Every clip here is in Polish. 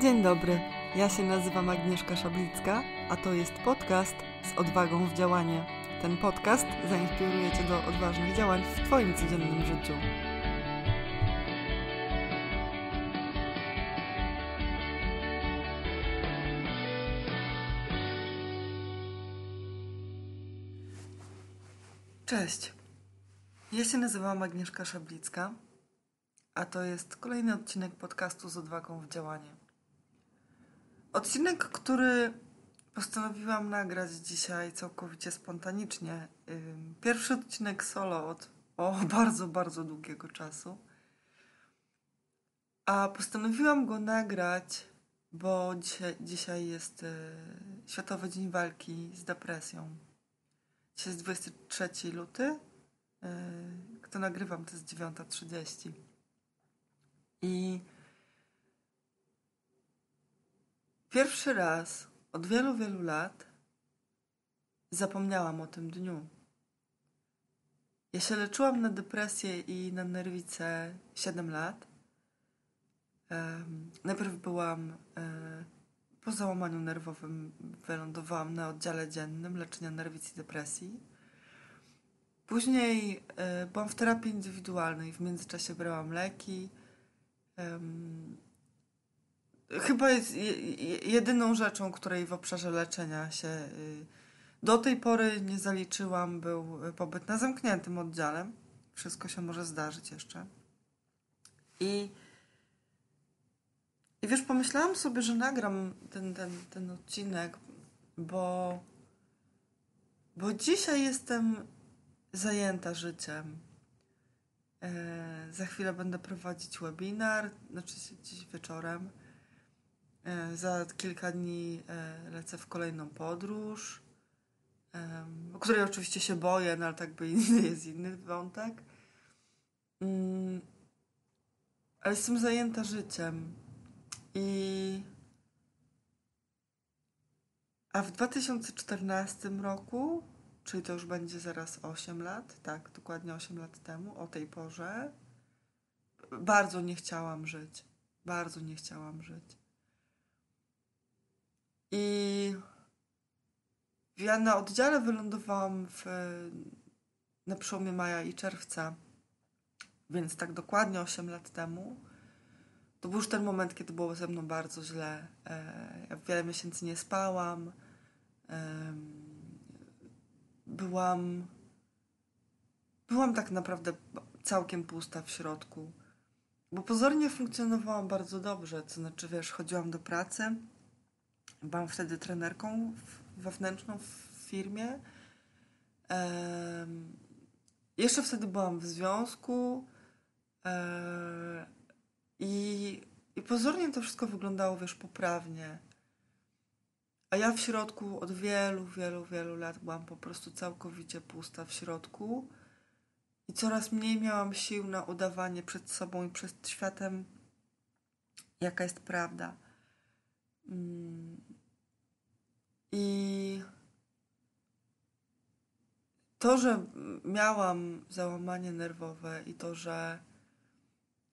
Dzień dobry, ja się nazywam Agnieszka Szablicka, a to jest podcast z odwagą w działanie. Ten podcast zainspiruje Cię do odważnych działań w Twoim codziennym życiu. Cześć, ja się nazywam Agnieszka Szablicka, a to jest kolejny odcinek podcastu z odwagą w działanie. Odcinek, który postanowiłam nagrać dzisiaj całkowicie spontanicznie. Pierwszy odcinek solo od o bardzo, bardzo długiego czasu. A postanowiłam go nagrać, bo dzisiaj, dzisiaj jest y, Światowy Dzień Walki z Depresją. Dzisiaj jest 23 luty. Y, kto nagrywam, to jest 9.30. I Pierwszy raz od wielu, wielu lat zapomniałam o tym dniu. Ja się leczyłam na depresję i na nerwice 7 lat. najpierw byłam e, po załamaniu nerwowym, wylądowałam na oddziale dziennym leczenia nerwic i depresji. Później e, byłam w terapii indywidualnej, w międzyczasie brałam leki chyba jest jedyną rzeczą, której w obszarze leczenia się y, do tej pory nie zaliczyłam, był pobyt na zamkniętym oddziale. Wszystko się może zdarzyć jeszcze. I, i wiesz, pomyślałam sobie, że nagram ten, ten, ten odcinek, bo, bo dzisiaj jestem zajęta życiem. E, za chwilę będę prowadzić webinar, znaczy dziś wieczorem za kilka dni e, lecę w kolejną podróż, o której oczywiście się boję, no ale tak by inny jest inny wątek. Mm, ale jestem zajęta życiem i a w 2014 roku, czyli to już będzie zaraz 8 lat, tak, dokładnie 8 lat temu, o tej porze, bardzo nie chciałam żyć. Bardzo nie chciałam żyć. I ja na oddziale wylądowałam w, na przełomie maja i czerwca, więc tak dokładnie 8 lat temu. To był już ten moment, kiedy było ze mną bardzo źle. E, ja wiele miesięcy nie spałam. Byłam. Byłam tak naprawdę całkiem pusta w środku. Bo pozornie funkcjonowałam bardzo dobrze. To znaczy, wiesz, chodziłam do pracy Byłam wtedy trenerką wewnętrzną w firmie. jeszcze wtedy byłam w związku e, i, i pozornie to wszystko wyglądało, wiesz, poprawnie. A ja w środku od wielu, wielu, wielu lat byłam po prostu całkowicie pusta w środku i coraz mniej miałam sił na udawanie przed sobą i przed światem, jaka jest prawda. Mm. I to, że miałam załamanie nerwowe i to, że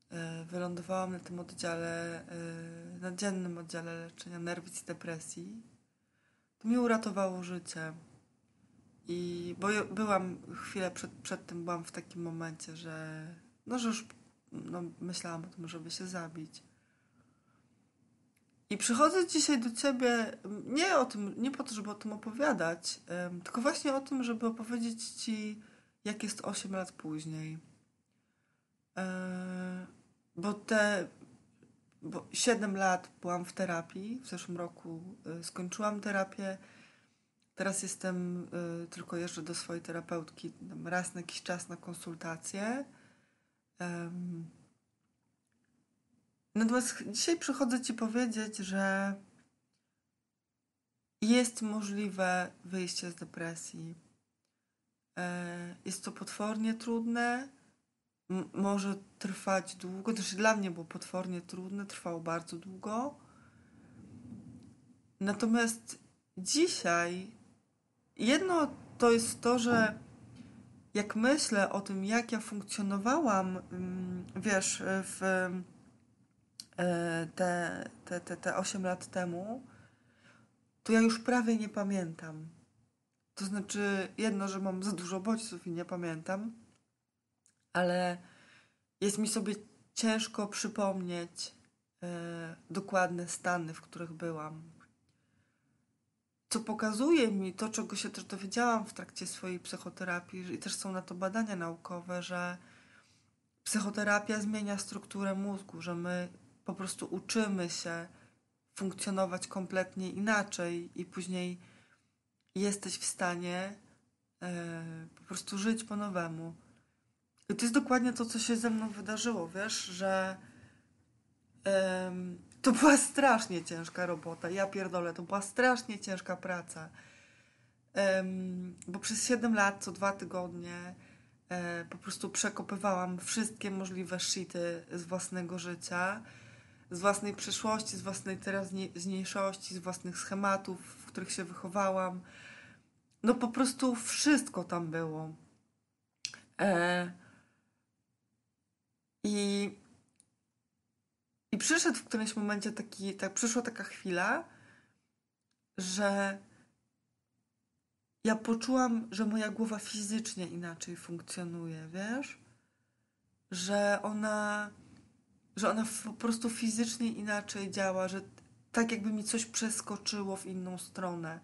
e, wylądowałam na tym oddziale, e, na dziennym oddziale leczenia nerwic i depresji, to mi uratowało życie. I bo byłam chwilę przed, przed tym, byłam w takim momencie, że no, że już no, myślałam o tym, żeby się zabić. I przychodzę dzisiaj do ciebie nie o tym, nie po to, żeby o tym opowiadać, tylko właśnie o tym, żeby opowiedzieć ci, jak jest 8 lat później. E, bo te bo 7 lat byłam w terapii, w zeszłym roku e, skończyłam terapię. Teraz jestem, e, tylko jeżdżę do swojej terapeutki raz na jakiś czas na konsultacje. Natomiast dzisiaj przychodzę Ci powiedzieć, że jest możliwe wyjście z depresji. E, jest to potwornie trudne, może trwać długo. Też dla mnie było potwornie trudne, trwało bardzo długo. Natomiast dzisiaj jedno to jest to, że jak myślę o tym, jak ja funkcjonowałam, wiesz, w te, te, te, te 8 lat temu, to ja już prawie nie pamiętam. To znaczy, jedno, że mam za dużo bodźców i nie pamiętam, ale jest mi sobie ciężko przypomnieć e, dokładne stany, w których byłam. Co pokazuje mi to, czego się też dowiedziałam w trakcie swojej psychoterapii, i też są na to badania naukowe, że psychoterapia zmienia strukturę mózgu, że my po prostu uczymy się funkcjonować kompletnie inaczej i później jesteś w stanie e, po prostu żyć po nowemu. I to jest dokładnie to, co się ze mną wydarzyło, wiesz, że to była strasznie ciężka robota. Ja pierdolę, to była strasznie ciężka praca. Bo przez 7 lat, co dwa tygodnie, e, po prostu przekopywałam wszystkie możliwe shity z własnego życia z własnej przeszłości, z własnej teraźniejszości, z własnych schematów, w których się wychowałam. No po prostu wszystko tam było. E... I, I przyszedł w którymś momencie taki, tak, przyszła taka chwila, że ja poczułam, że moja głowa fizycznie inaczej funkcjonuje, wiesz? Że ona że ona po prostu fizycznie inaczej działa, że tak jakby mi coś przeskoczyło w inną stronę.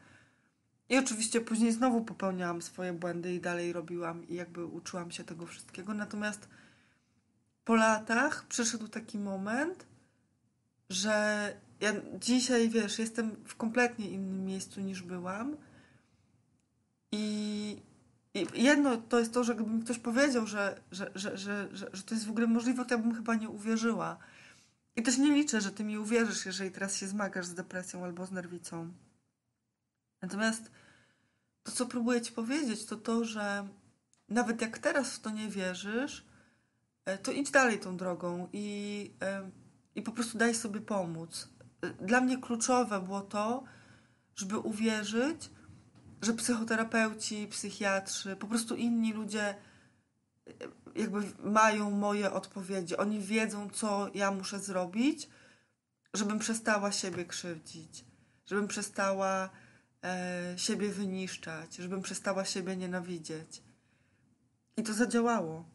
I oczywiście później znowu popełniałam swoje błędy i dalej robiłam i jakby uczyłam się tego wszystkiego. Natomiast po latach przyszedł taki moment, że ja dzisiaj, wiesz, jestem w kompletnie innym miejscu niż byłam. I i jedno to jest to, że gdyby mi ktoś powiedział, że, że, że, że, że, że to jest w ogóle możliwe, to ja bym chyba nie uwierzyła. I też nie liczę, że ty mi uwierzysz, jeżeli teraz się zmagasz z depresją albo z nerwicą. Natomiast to, co próbuję ci powiedzieć, to to, że nawet jak teraz w to nie wierzysz, e, to idź dalej tą drogą i, e, i po prostu daj sobie pomóc. E, dla mnie kluczowe było to, żeby uwierzyć, że psychoterapeuci, psychiatrzy, po prostu inni ludzie jakby mają moje odpowiedzi. Oni wiedzą, co ja muszę zrobić, żebym przestała siebie krzywdzić, żebym przestała e, siebie wyniszczać, żebym przestała siebie nienawidzieć. I to zadziałało.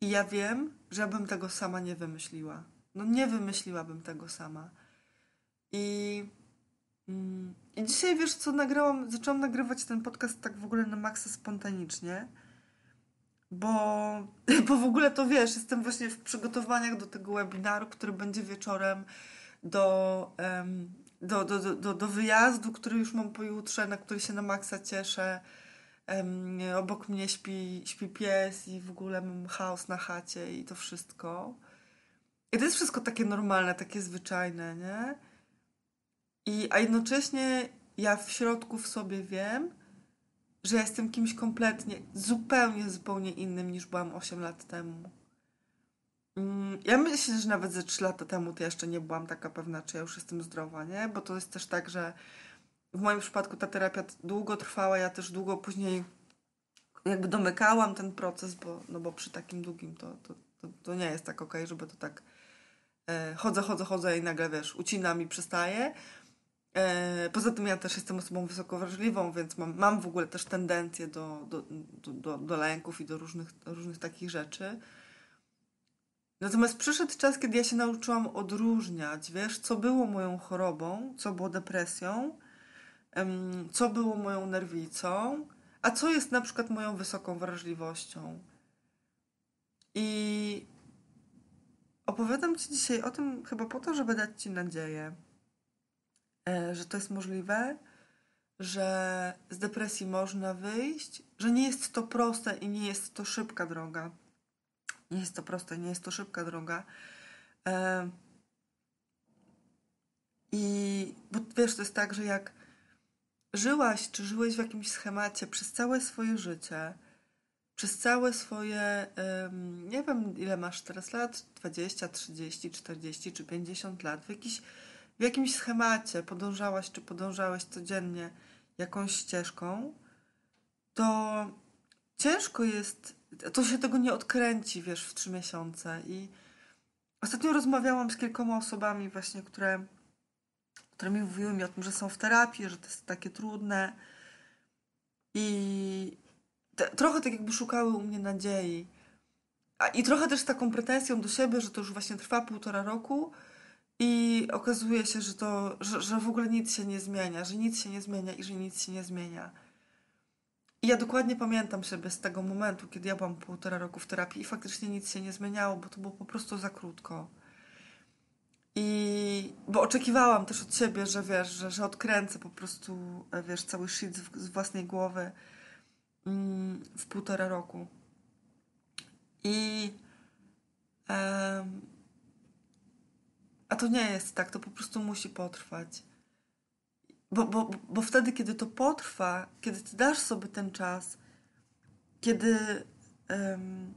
I ja wiem, że bym tego sama nie wymyśliła. No nie wymyśliłabym tego sama. I Mm. Dzisiaj wiesz co, nagrałam, zaczęłam nagrywać ten podcast tak w ogóle na maksa spontanicznie, bo, bo w ogóle to wiesz, jestem właśnie w przygotowaniach do tego webinaru, który będzie wieczorem do, um, do, do, do, do, do wyjazdu, który już mam pojutrze, na który się na maksa cieszę. Um, obok mnie śpi, śpi pies i w ogóle mam chaos na chacie i to wszystko. I to jest wszystko takie normalne, takie zwyczajne, nie? I, a jednocześnie ja w środku w sobie wiem, że jestem kimś kompletnie, zupełnie, zupełnie innym niż byłam 8 lat temu. Mm, ja myślę, że nawet ze 3 lata temu to jeszcze nie byłam taka pewna, czy ja już jestem zdrowa, nie? Bo to jest też tak, że w moim przypadku ta terapia długo trwała, ja też długo później jakby domykałam ten proces, bo, no bo przy takim długim to, to, to, to nie jest tak okay, żeby to tak e, chodzę, chodzę, chodzę i nagle, wiesz, ucinam i przestaje. E, poza tym ja też jestem osobą wysoko wrażliwą, więc mam, mam w ogóle też tendencję do, do, do, do, do lęków i do różnych, różnych takich rzeczy. Natomiast przyszedł czas, kiedy ja się nauczyłam odróżniać, wiesz, co było moją chorobą, co było depresją, co było moją nerwicą, a co jest na przykład moją wysoką wrażliwością. I opowiadam Ci dzisiaj o tym chyba po to, żeby dać Ci nadzieję. E, że to jest możliwe, że z depresji można wyjść, że nie jest to proste i nie jest to szybka droga. Nie jest to proste, nie jest to szybka droga. E, I bo wiesz, to jest tak, że jak żyłaś, czy żyłeś w jakimś schemacie przez całe swoje życie, przez całe swoje, nie wiem ile masz teraz lat, 20, 30, 40 czy 50 lat, w jakiś w jakimś schemacie podążałaś czy podążałeś codziennie jakąś ścieżką, to ciężko jest, to się tego nie odkręci, wiesz, w trzy miesiące i ostatnio rozmawiałam z kilkoma osobami właśnie, które, które mi mówiły mi o tym, że są w terapii, że to jest takie trudne i te, trochę tak jakby szukały u mnie nadziei. A, I trochę też taką pretensją do siebie, że to już właśnie trwa półtora roku i okazuje się, że to, że, że w ogóle nic się nie zmienia, że nic się nie zmienia i że nic się nie zmienia. I ja dokładnie pamiętam siebie z tego momentu, kiedy ja byłam półtora roku w terapii i faktycznie nic się nie zmieniało, bo to było po prostu za krótko. I bo oczekiwałam też od siebie, że wiesz, że, że odkręcę po prostu, wiesz, cały shit z, z własnej głowy mm, w półtora roku. I um, a to nie jest tak, to po prostu musi potrwać. Bo, bo, bo wtedy, kiedy to potrwa, kiedy ty dasz sobie ten czas, kiedy um,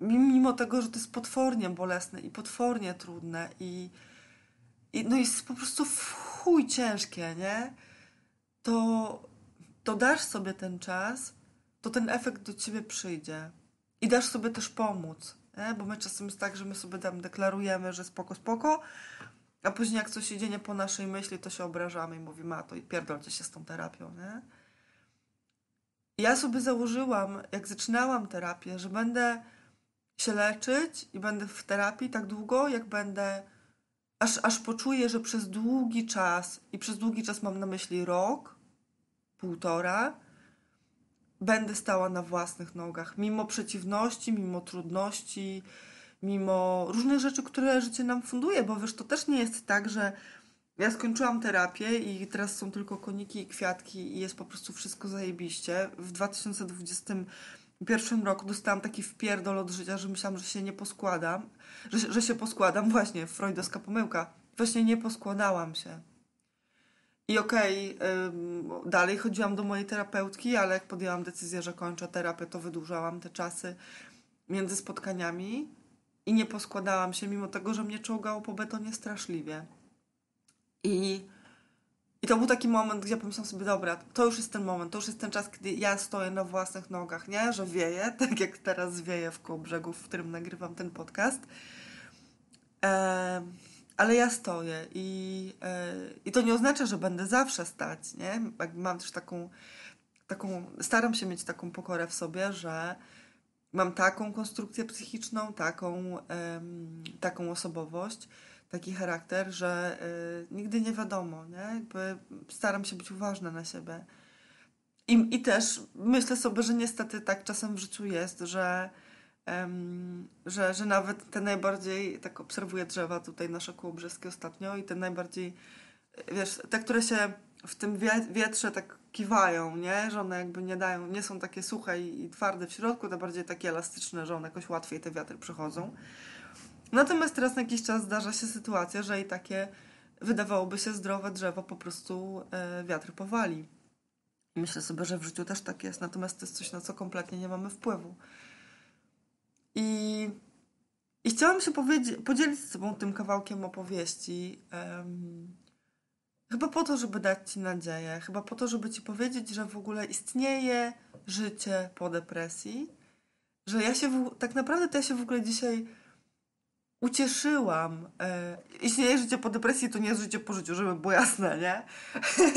mimo tego, że to jest potwornie bolesne i potwornie trudne i, i no jest po prostu w chuj ciężkie, nie? To, to dasz sobie ten czas, to ten efekt do ciebie przyjdzie. I dasz sobie też pomóc, nie? Bo my czasem jest tak, że my sobie tam deklarujemy, że spoko, spoko, a później jak coś idzie nie po naszej myśli, to się obrażamy i mówimy, a to i pierdolcie się z tą terapią, nie? Ja sobie założyłam, jak zaczynałam terapię, że będę się leczyć i będę w terapii tak długo, jak będę, aż, aż poczuję, że przez długi czas, i przez długi czas mam na myśli rok, półtora, będę stała na własnych nogach, mimo przeciwności, mimo trudności, mimo różnych rzeczy, które życie nam funduje, bo wiesz, to też nie jest tak, że ja skończyłam terapię i teraz są tylko koniki i kwiatki i jest po prostu wszystko zajebiście. W 2021 roku dostałam taki wpierdol od życia, że myślałam, że się nie poskładam, że, że się poskładam, właśnie, freudowska pomyłka. Właśnie nie poskładałam się. I okej, okay, dalej chodziłam do mojej terapeutki, ale jak podjęłam decyzję, że kończę terapię, to wydłużałam te czasy między spotkaniami i nie poskładałam się, mimo tego, że mnie czołgało po betonie straszliwie. I, I to był taki moment, gdzie pomyślałam sobie, dobra, to już jest ten moment, to już jest ten czas, kiedy ja stoję na własnych nogach, nie? Że wieje, tak jak teraz wieje w koło brzegu, w którym nagrywam ten podcast. E, ale ja stoję i, e, i to nie oznacza, że będę zawsze stać, nie? Mam też taką, taką, staram się mieć taką pokorę w sobie, że mam taką konstrukcję psychiczną, taką, taką osobowość, taki charakter, że y, nigdy nie wiadomo, nie? Jakby staram się być uważna na siebie. I, I też myślę sobie, że niestety tak czasem w życiu jest, że, że, że nawet te najbardziej, tak obserwuję drzewa tutaj nasze kołobrzeskie ostatnio i te najbardziej, wiesz, te, które się w tym wietrze tak kiwają, nie? Że one jakby nie dają, nie są takie suche i, i twarde w środku, to bardziej takie elastyczne, że one jakoś łatwiej te wiatry przychodzą. Natomiast teraz na jakiś czas zdarza się sytuacja, że i takie wydawałoby się zdrowe drzewo po prostu e, wiatr powali. Myślę sobie, że w życiu też tak jest, natomiast to jest coś, na co kompletnie nie mamy wpływu. I, i chciałam się podzielić z Tobą tym kawałkiem opowieści. Um, Chyba po to, żeby dać Ci nadzieję, chyba po to, żeby Ci powiedzieć, że w ogóle istnieje życie po depresji, że ja się, w, tak naprawdę to ja się w ogóle dzisiaj ucieszyłam. E, istnieje życie po depresji, to nie jest życie po życiu, żeby było jasne, nie?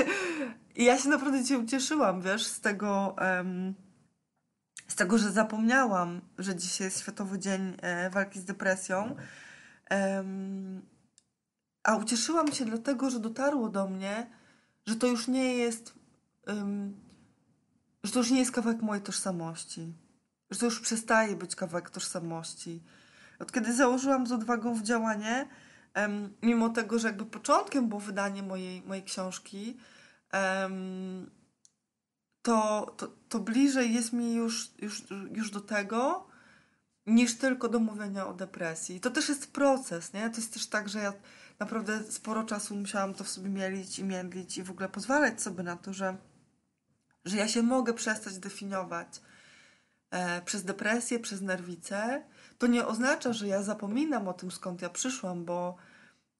I ja się naprawdę dzisiaj ucieszyłam, wiesz, z tego, um, z tego, że zapomniałam, że dzisiaj jest Światowy Dzień e, Walki z Depresją. A ucieszyłam się dlatego, że dotarło do mnie, że to już nie jest, że to już nie jest kawałek mojej tożsamości. Że to już przestaje być kawałek tożsamości. Od kiedy założyłam z odwagą w działanie, mimo tego, że jakby początkiem było wydanie mojej, mojej książki, um, to, to, to bliżej jest mi już, już, już do tego, niż tylko do mówienia o depresji. To też jest proces, nie? To jest też tak, że ja naprawdę sporo czasu musiałam to w sobie mielić i międlić i w ogóle pozwalać sobie na to, że, że ja się mogę przestać definiować e, przez depresję, przez nerwicę. To nie oznacza, że ja zapominam o tym, skąd ja przyszłam, bo,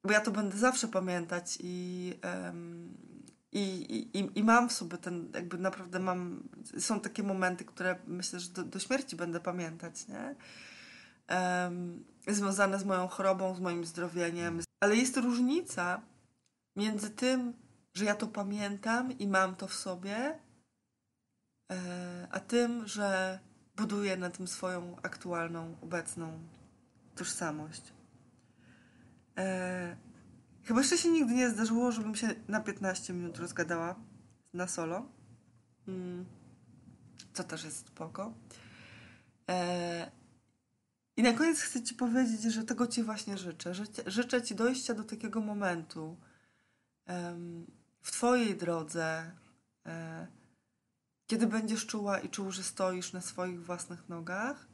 bo ja to będę zawsze pamiętać i, um, i, i, i mam w sobie ten, jakby naprawdę mam, są takie momenty, które myślę, że do, do śmierci będę pamiętać, nie? em, związane z moją chorobą, z moim zdrowieniem. Ale jest różnica między tym, że ja to pamiętam i mam to w sobie, e, a tym, że buduję na tym swoją aktualną, obecną tożsamość. Chyba jeszcze się nigdy nie zdarzyło, żebym się na 15 minut rozgadała na solo. Mm, co też jest spoko. E, I na koniec chcę Ci powiedzieć, że tego Ci właśnie życzę. Życzę, Ci dojścia do takiego momentu w Twojej drodze, e, kiedy będziesz czuła i czuł, że stoisz na swoich własnych nogach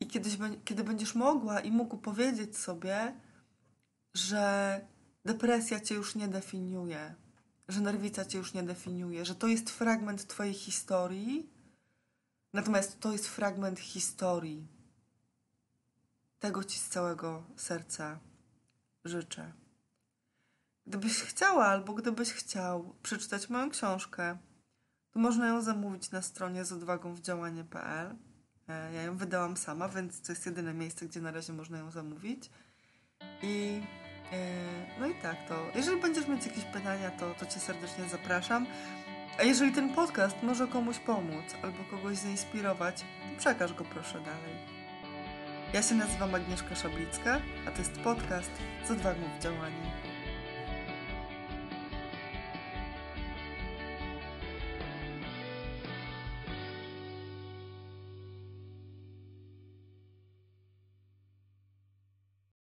i kiedyś, kiedy będziesz mogła i mógł powiedzieć sobie, że depresja Cię już nie definiuje, że nerwica Cię już nie definiuje, że to jest fragment Twojej historii, natomiast to jest fragment historii. Tego Ci z całego serca życzę. Gdybyś chciała albo gdybyś chciał przeczytać moją książkę, to można ją zamówić na stronie z odwagą w działanie.pl. E, Ja ją wydałam sama, więc to jest jedyne miejsce, gdzie na razie można ją zamówić. I e, no i tak to. Jeżeli będziesz mieć jakieś pytania, to, to cię serdecznie zapraszam. A jeżeli ten podcast może komuś pomóc albo kogoś zainspirować, to przekaż go proszę dalej. Ja się nazywam Agnieszka Szablicka, a to jest podcast z odwagą w działaniu.